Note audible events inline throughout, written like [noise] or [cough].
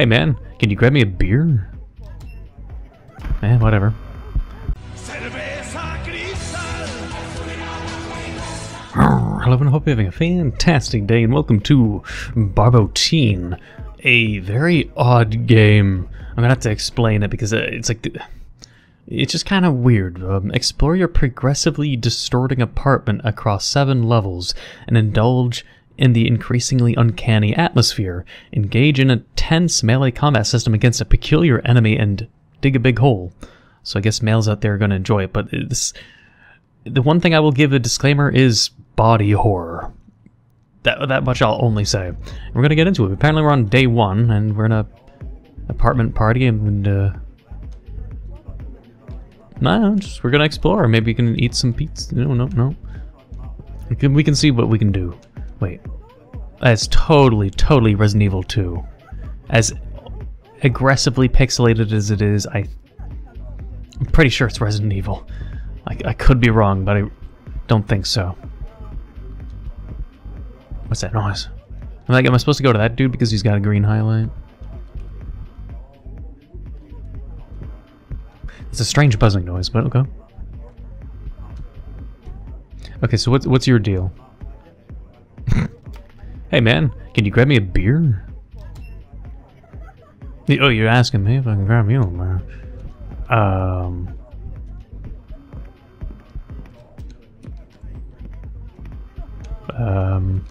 Hey man, can you grab me a beer? Eh, whatever. Hello and hope you're having a fantastic day and welcome to Barbotine, a very odd game. I'm gonna have to explain it because uh, it's like, it's just kind of weird. Um, explore your progressively distorting apartment across seven levels and indulge in the increasingly uncanny atmosphere. Engage in a tense melee combat system against a peculiar enemy and dig a big hole. So I guess males out there are gonna enjoy it, but this the one thing I will give a disclaimer is body horror. That that much I'll only say. We're gonna get into it. Apparently we're on day one, and we're in a apartment party, and uh, no, just we're gonna explore. Maybe we can eat some pizza. No, no, no. We can we can see what we can do. Wait, that's totally totally Resident Evil 2. As aggressively pixelated as it is, I I'm pretty sure it's Resident Evil. I, I could be wrong, but I don't think so. What's that noise? I'm like, am I supposed to go to that dude because he's got a green highlight? It's a strange buzzing noise, but okay. Okay, so what's what's your deal? [laughs] hey man, can you grab me a beer? Oh, you're asking me if I can grab you a beer. Um Um,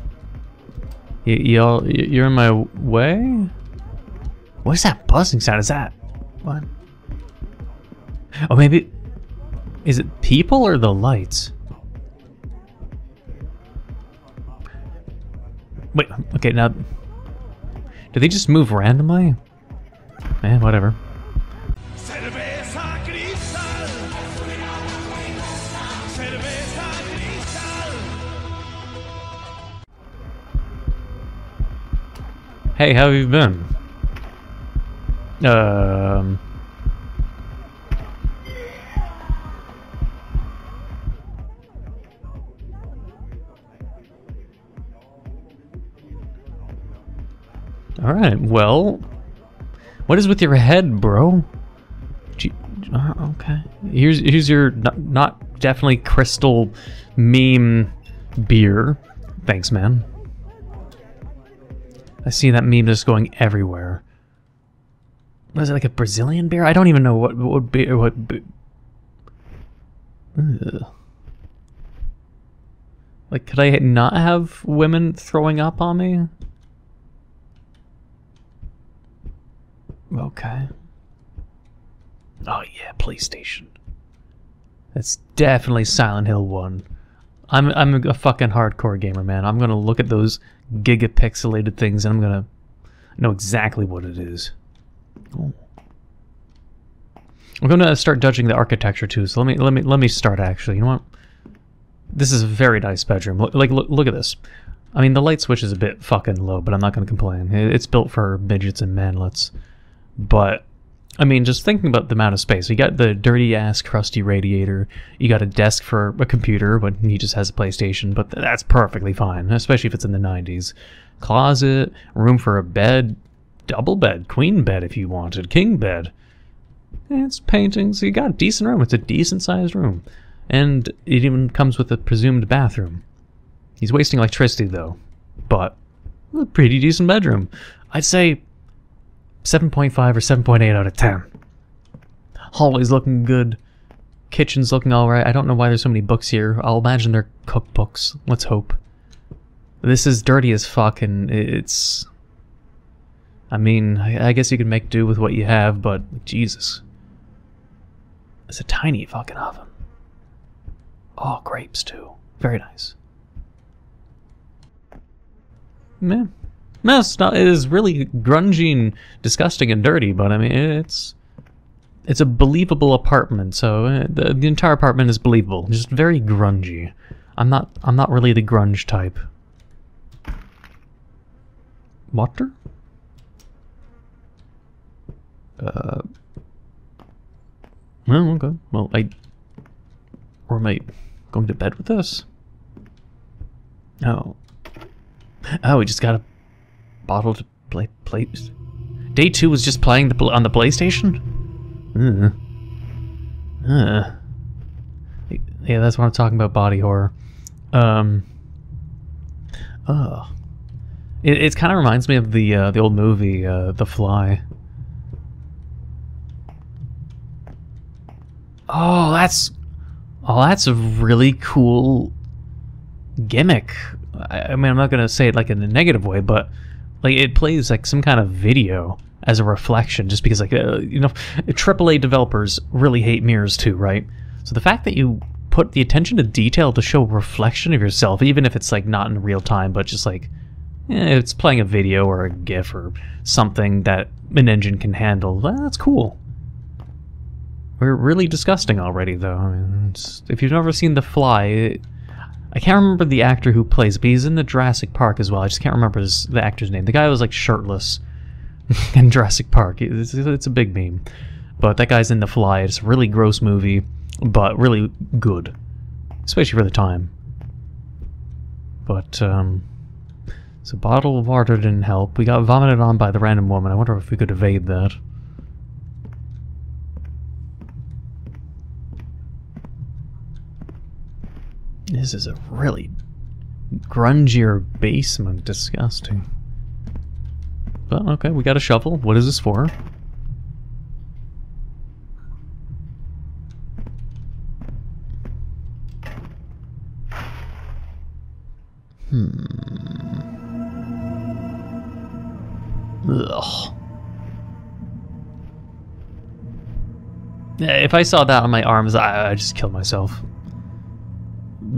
y'all, you're in my way? What is that buzzing sound? Is that what? Oh, maybe is it people or the lights? Wait, okay, now do they just move randomly? Eh, whatever. Hey, how have you been? Um... Alright, well... What is with your head, bro? G uh, okay. Here's, here's your not, not definitely crystal meme beer. Thanks, man. I see that meme just going everywhere. Was it like a Brazilian beer? I don't even know what, what would be what. Be, like, could I not have women throwing up on me? Okay. Oh yeah, PlayStation. That's definitely Silent Hill 1. I'm I'm a fucking hardcore gamer, man. I'm gonna look at those gigapixelated things and I'm gonna know exactly what it is. Oh. I'm gonna start judging the architecture too. So let me let me let me start actually. You know what? This is a very nice bedroom. Like look, look at this. I mean the light switch is a bit fucking low, but I'm not gonna complain. It's built for midgets and manlets. But I mean, just thinking about the amount of space. You got the dirty ass, crusty radiator. You got a desk for a computer, but he just has a PlayStation. But that's perfectly fine, especially if it's in the 90s. Closet, room for a bed, double bed, queen bed if you wanted, king bed. It's paintings. You got a decent room. It's a decent sized room, and it even comes with a presumed bathroom. He's wasting electricity though, but a pretty decent bedroom. I'd say 7.5 or 7.8 out of 10. Hallway's looking good. Kitchen's looking alright. I don't know why there's so many books here. I'll imagine they're cookbooks. Let's hope. This is dirty as fuck and it's... I mean, I guess you can make do with what you have, but Jesus. It's a tiny fucking oven. Oh, grapes too. Very nice. Man, no, it's not. It is really grungy and disgusting and dirty, but I mean, it's it's a believable apartment. So uh, the, the entire apartment is believable. Just very grungy. I'm not. I'm not really the grunge type. Water. Uh. Well, okay. Well, I. Or am I going to bed with this? Oh. Oh, we just got a bottle to play plate. Day two was just playing the on the PlayStation. Uh. Uh. Yeah, that's what I'm talking about. Body horror. Um. Oh. It it kind of reminds me of the uh, the old movie uh, The Fly. Oh, that's oh, that's a really cool gimmick. I, I mean, I'm not gonna say it like in a negative way, but like it plays like some kind of video as a reflection, just because like uh, you know, AAA developers really hate mirrors too, right? So the fact that you put the attention to detail to show reflection of yourself, even if it's like not in real time, but just like eh, it's playing a video or a GIF or something that an engine can handle, that's cool. We're really disgusting already, though. I mean, if you've never seen The Fly, it, I can't remember the actor who plays, but he's in the Jurassic Park as well. I just can't remember his, the actor's name. The guy was like shirtless [laughs] in Jurassic Park. It's, it's a big meme. But that guy's in The Fly. It's a really gross movie, but really good, especially for the time. But, um, so bottle of water didn't help. We got vomited on by the random woman. I wonder if we could evade that. This is a really grungier basement. Disgusting. But okay, we got a shovel. What is this for? Hmm. Ugh. If I saw that on my arms, I, I'd just kill myself.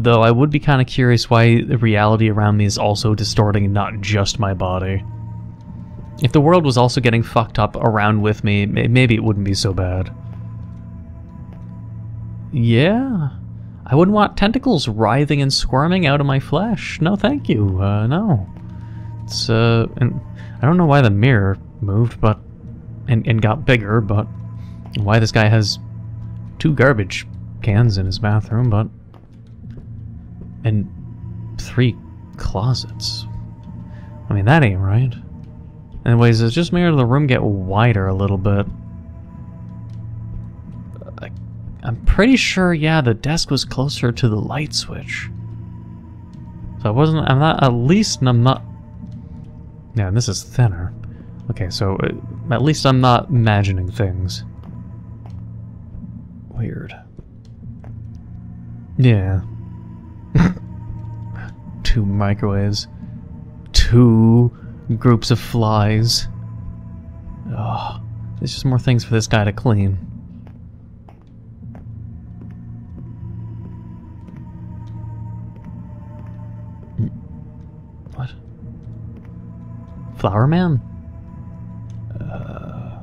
Though I would be kind of curious why the reality around me is also distorting not just my body. If the world was also getting fucked up around with me, maybe it wouldn't be so bad. Yeah. I wouldn't want tentacles writhing and squirming out of my flesh. No, thank you. Uh, no. It's, uh, and I don't know why the mirror moved, but, and, and got bigger, but why this guy has two garbage cans in his bathroom, but and three closets. I mean, that ain't right. Anyways, it's just made the room get wider a little bit. I, I'm pretty sure, yeah, the desk was closer to the light switch. So I wasn't, I'm not, at least I'm not... Yeah, and this is thinner. Okay, so uh, at least I'm not imagining things. Weird. Yeah [laughs] two microwaves, two groups of flies. Oh, there's just more things for this guy to clean. What? Flower man? Uh,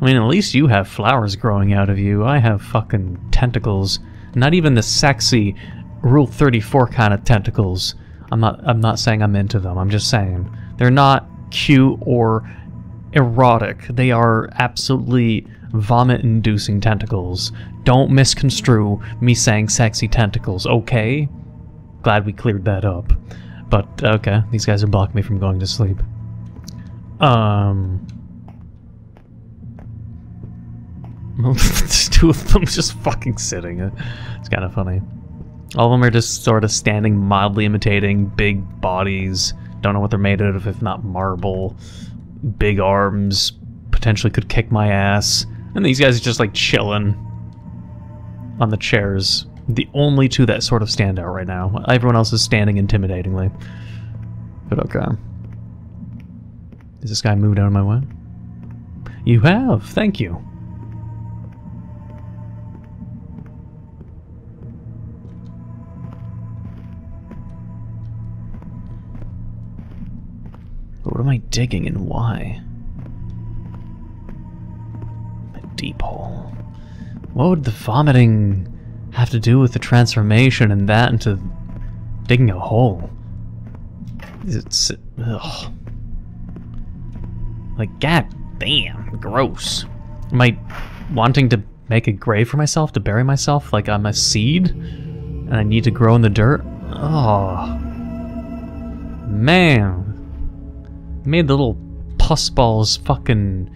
I mean, at least you have flowers growing out of you. I have fucking tentacles. Not even the sexy Rule 34 kind of tentacles. I'm not I'm not saying I'm into them. I'm just saying they're not cute or erotic. They are absolutely vomit-inducing tentacles. Don't misconstrue me saying sexy tentacles, okay? Glad we cleared that up. But okay, these guys are blocking me from going to sleep. Um [laughs] two of them just fucking sitting. It's kind of funny. All of them are just sort of standing mildly imitating big bodies. Don't know what they're made out of if not marble. Big arms. Potentially could kick my ass. And these guys are just like chilling on the chairs. The only two that sort of stand out right now. Everyone else is standing intimidatingly. But okay. Is this guy moved out of my way? You have, thank you. But what am I digging and why? A deep hole. What would the vomiting have to do with the transformation and that into digging a hole? It's... Ugh. Like, god damn, gross. Am I wanting to make a grave for myself, to bury myself like I'm a seed? And I need to grow in the dirt? Oh. Man, made the little pus balls fucking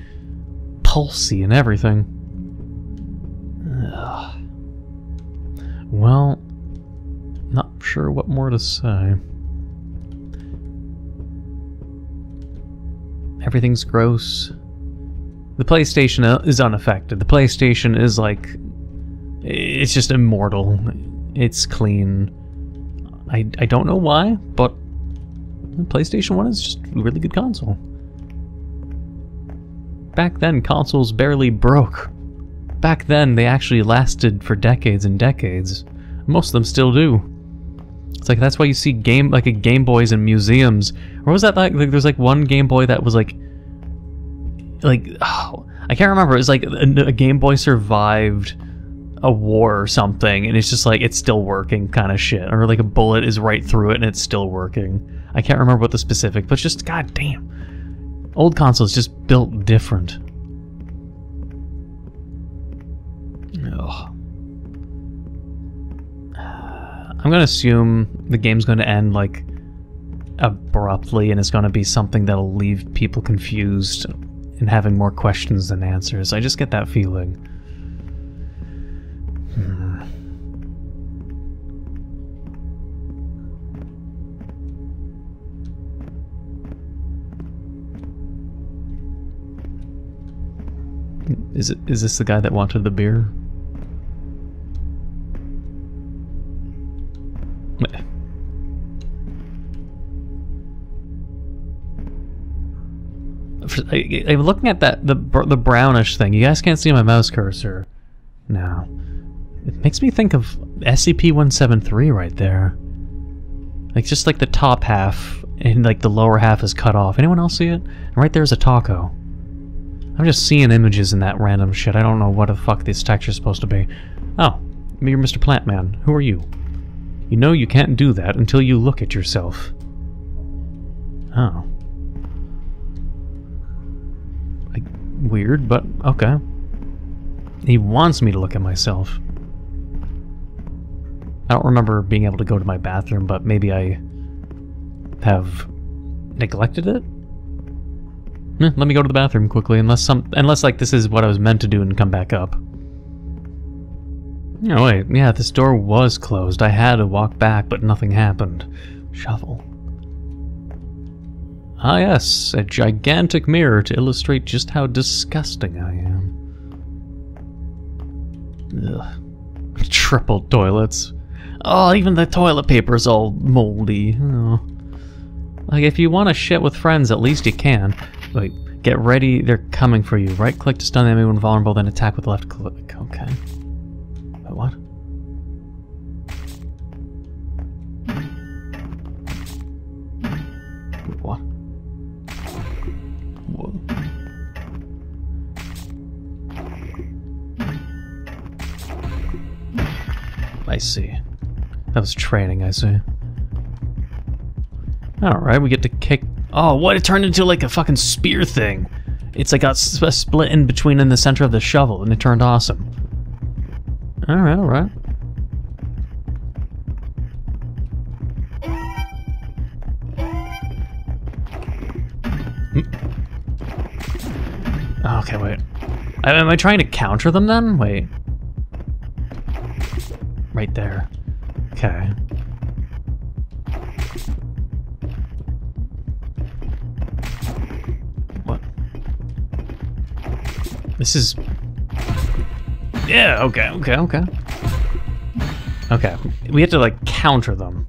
pulsy and everything. Ugh. Well, not sure what more to say. Everything's gross. The PlayStation is unaffected. The PlayStation is like. It's just immortal. It's clean. I, I don't know why, but PlayStation 1 is just a really good console. Back then, consoles barely broke. Back then, they actually lasted for decades and decades. Most of them still do. It's like that's why you see game like a Game Boys in museums. Or was that like, like there's like one Game Boy that was like like oh, [sighs] I can't remember. It was like a, a Game Boy survived a war or something, and it's just like it's still working kind of shit. Or like a bullet is right through it and it's still working. I can't remember what the specific, but just god damn. Old consoles just built different. Ugh. I'm gonna assume the game's gonna end like abruptly and it's gonna be something that'll leave people confused and having more questions than answers. I just get that feeling. Is it is this the guy that wanted the beer? I, am looking at that the the brownish thing. You guys can't see my mouse cursor now. It makes me think of SCP-173 right there. Like just like the top half and like the lower half is cut off. Anyone else see it? And right there's a taco. I'm just seeing images in that random shit. I don't know what the fuck this texture's supposed to be. Oh, you're Mr. Plantman. Who are you? You know you can't do that until you look at yourself. Oh. Like, weird, but okay. He wants me to look at myself. I don't remember being able to go to my bathroom, but maybe I have neglected it? Eh, let me go to the bathroom quickly, unless some, unless like this is what I was meant to do and come back up. No, wait, yeah, this door was closed. I had to walk back, but nothing happened. Shovel. Ah yes, a gigantic mirror to illustrate just how disgusting I am. Ugh. [laughs] Triple toilets. Oh, even the toilet paper's all moldy. Oh. Like, if you want to shit with friends, at least you can. Wait, get ready, they're coming for you. Right click to stun the enemy when vulnerable, then attack with left click. Okay. What? What? What? I see. That was training, I see. Alright, we get to kick... Oh, what? It turned into like a fucking spear thing. It's like got split in between in the center of the shovel, and it turned awesome. Alright, alright. Hmm. Okay, wait. Am I trying to counter them then? Wait. Right there. Okay. This is yeah, okay, okay, okay. Okay, we have to, like, counter them.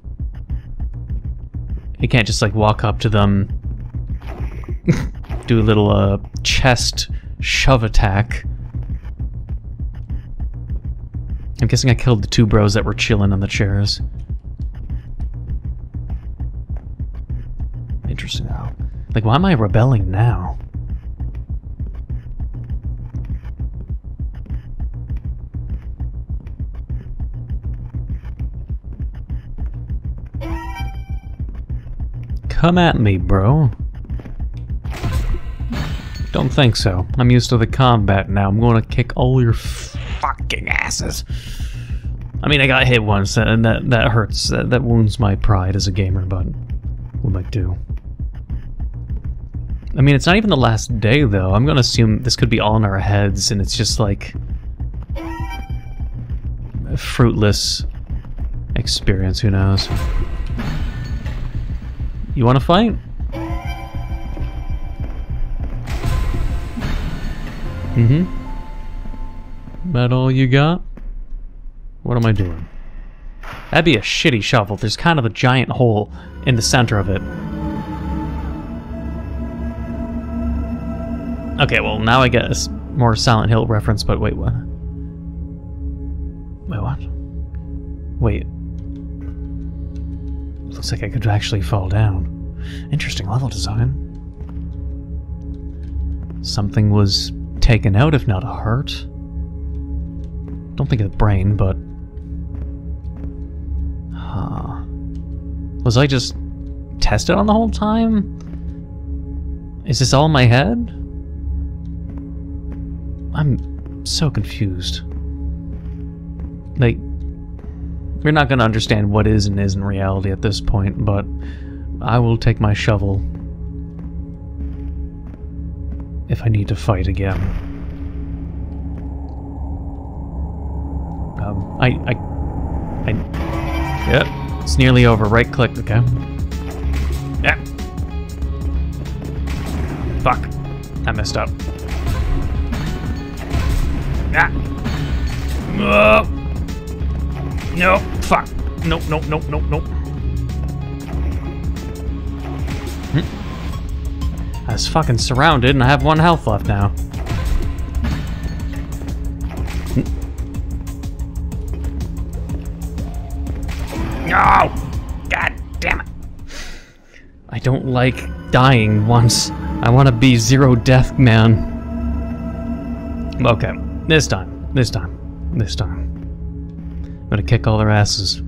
You can't just, like, walk up to them, do a little, uh, chest shove attack. I'm guessing I killed the two bros that were chilling on the chairs. Interesting. Like, why am I rebelling now? Come at me, bro. Don't think so. I'm used to the combat now. I'm gonna kick all your fucking asses. I mean, I got hit once, and that, that hurts. That, that wounds my pride as a gamer, but what am I do? I mean, it's not even the last day, though. I'm gonna assume this could be all in our heads, and it's just like... a fruitless experience, who knows. You wanna fight? Mm-hmm. That all you got? What am I doing? That'd be a shitty shovel. There's kind of a giant hole in the center of it. Okay, well, now I get a more Silent Hill reference, but wait, what? Wait, what? Wait. Looks like I could actually fall down. Interesting level design. Something was taken out, if not a hurt. Don't think of the brain, but... Huh. Was I just tested on the whole time? Is this all in my head? I'm so confused. Like, we're not going to understand what is and isn't reality at this point, but I will take my shovel if I need to fight again. Um, I, I, I, yep, it's nearly over. Right click, okay. Yeah. Fuck, I messed up. Ah. Oh. No, fuck. Nope, nope, nope, nope, nope. Hmm. I was fucking surrounded and I have one health left now. No! God damn it. I don't like dying once. I want to be zero death man. Okay, this time, this time, this time. I'm gonna kick all their asses.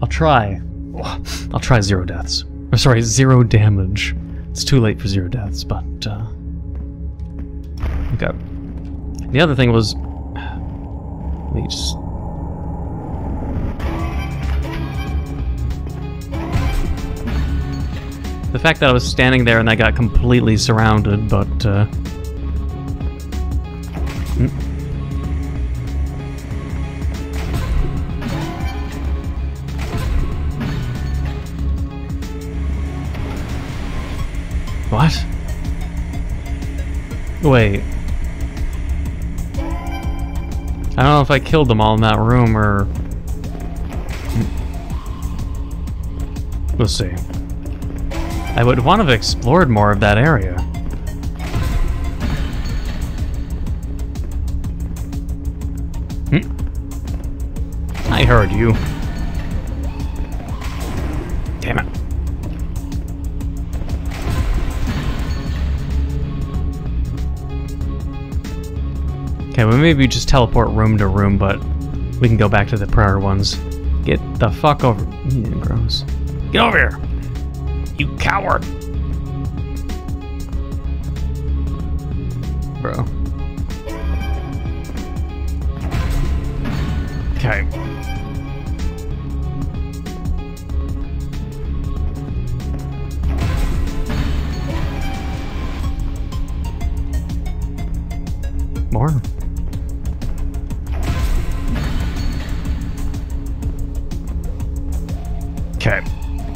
I'll try. [sighs] I'll try zero deaths. Or sorry, zero damage. It's too late for zero deaths, but uh Okay. The other thing was [sighs] let me just The fact that I was standing there and I got completely surrounded, but uh What? Wait. I don't know if I killed them all in that room or... We'll see. I would want to have explored more of that area. Hmm. I heard you. Okay, well maybe just teleport room to room, but we can go back to the prior ones. Get the fuck over. Mm, gross. Get over here! You coward! Bro. Okay. More.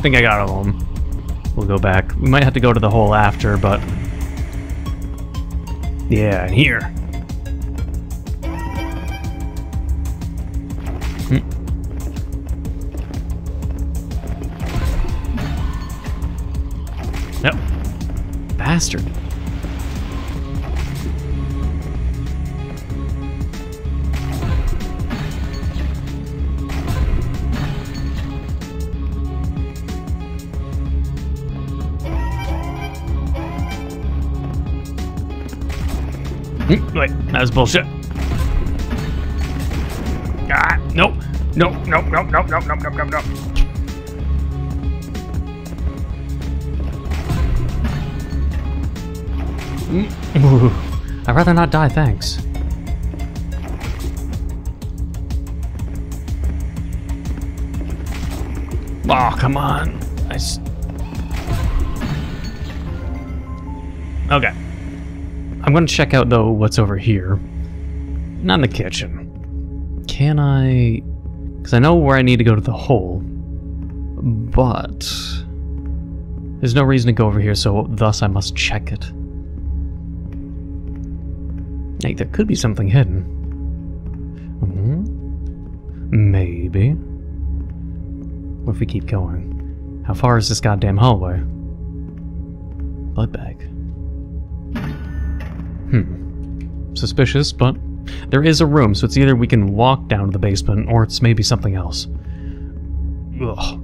Think I got all of them. We'll go back. We might have to go to the hole after, but... Yeah, here. Hmm. Nope. Bastard. Wait, that was bullshit. Ah, nope. Nope, nope, nope, nope, nope, nope, nope, nope, nope. Mm, ooh, I'd rather not die, thanks. Oh, come on. I s- Okay. I'm going to check out, though, what's over here. Not in the kitchen. Can I... Because I know where I need to go to the hole. But... There's no reason to go over here, so thus I must check it. Hey, there could be something hidden. Hmm? Maybe. What if we keep going? How far is this goddamn hallway? Blood bag. Suspicious, but there is a room, so it's either we can walk down to the basement, or it's maybe something else. Ugh.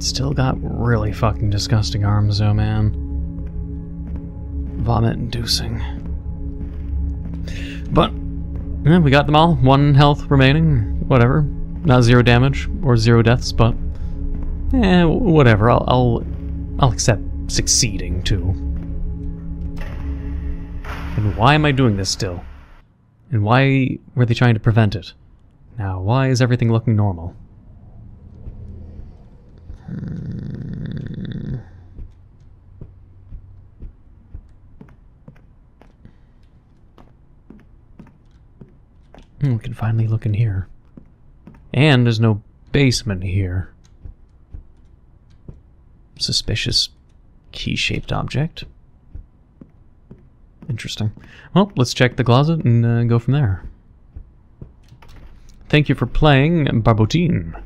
Still got really fucking disgusting arms though, man. Vomit inducing. But, yeah, we got them all. One health remaining. Whatever. Not zero damage or zero deaths, but eh, whatever. I'll I'll I'll accept succeeding too. And why am I doing this still? And why were they trying to prevent it? Now, why is everything looking normal? Hmm. We can finally look in here. And there's no basement here. Suspicious key-shaped object. Interesting. Well, let's check the closet and uh, go from there. Thank you for playing Barbotine.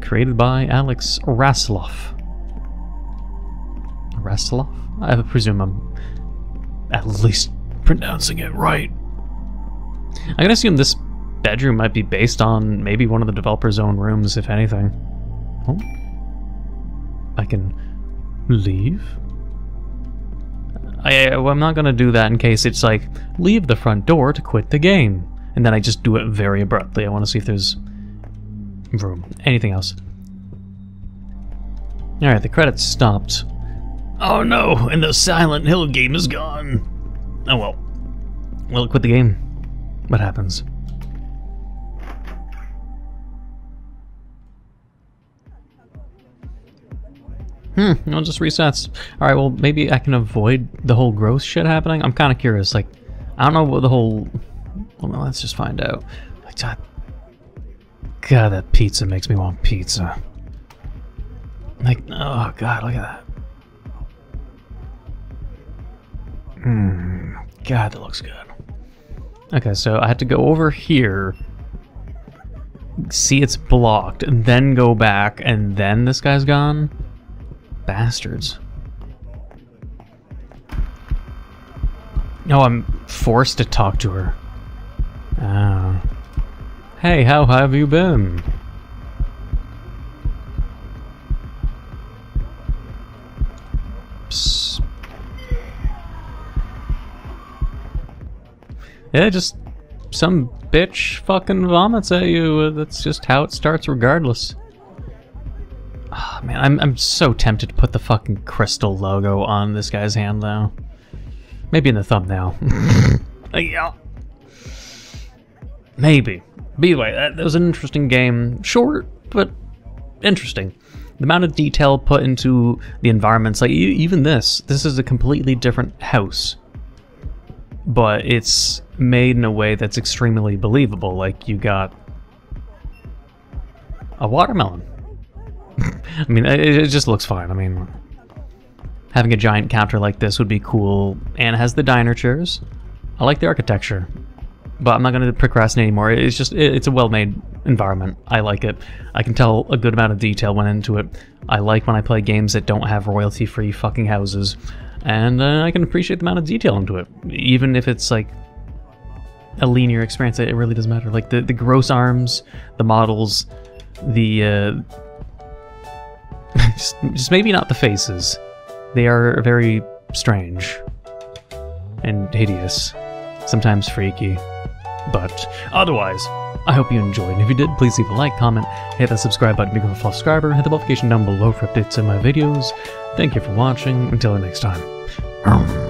Created by Alex Rassloff. Rassloff? I presume I'm at least pronouncing it right. I can assume this bedroom might be based on maybe one of the developer's own rooms, if anything. Oh. I can leave? I, I'm not to do that in case it's like, leave the front door to quit the game. And then I just do it very abruptly. I want to see if there's room. Anything else? Alright, the credits stopped. Oh no, and the Silent Hill game is gone. Oh well. Well, quit the game. What happens? Hmm, it just resets. Alright, well, maybe I can avoid the whole gross shit happening. I'm kind of curious. Like, I don't know what the whole... Well, let's just find out. Like, God, God, that pizza makes me want pizza. Like, oh God, look at that. Hmm, God, that looks good. Okay, so I had to go over here, see it's blocked, and then go back, and then this guy's gone? Bastards. No, I'm forced to talk to her. Oh. Hey, how have you been? Psst. Yeah, just some bitch fucking vomits at you. That's just how it starts regardless. Oh, man, I'm, I'm so tempted to put the fucking crystal logo on this guy's hand, though. Maybe in the thumbnail. [laughs] yeah. Maybe. But anyway, that, that was an interesting game. Short, but interesting. The amount of detail put into the environments, like even this, this is a completely different house. But it's made in a way that's extremely believable. Like you got a watermelon. I mean, it, it, just looks fine. I mean, having a giant counter like this would be cool. And it has the diner chairs. I like the architecture but I'm not going to procrastinate anymore. It's just, it's a well-made environment. I like it. I can tell a good amount of detail went into it. I like when I play games that don't have royalty-free fucking houses, and uh, I can appreciate the amount of detail into it, even if it's like a linear experience. It really doesn't matter. Like the the gross arms, the models, the uh, [laughs] just just maybe not the faces. They are very strange and hideous, sometimes freaky. But otherwise, I hope you enjoyed, and if you did, please leave a like, comment, hit that subscribe button to become a subscriber, hit the notification down below for updates on my videos. Thank you for watching, until next time. Um.